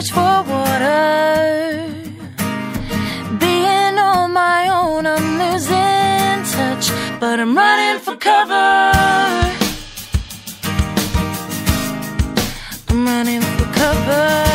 search for water. Being on my own, I'm losing touch, but I'm running for cover. I'm running for cover.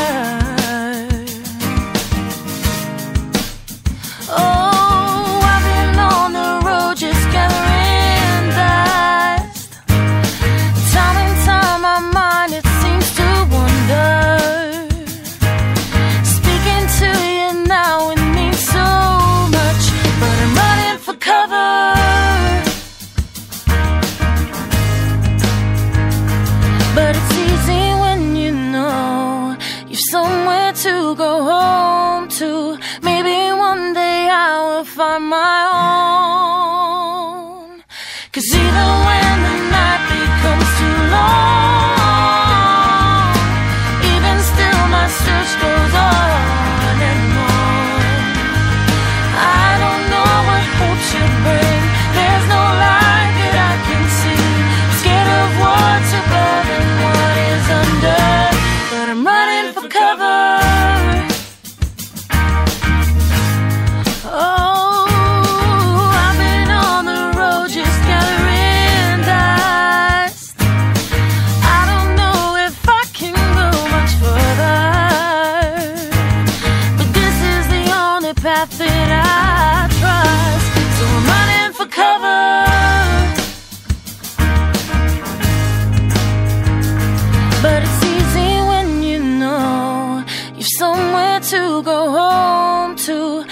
my mind. path that I trust. So I'm running for cover. But it's easy when you know you've somewhere to go home to.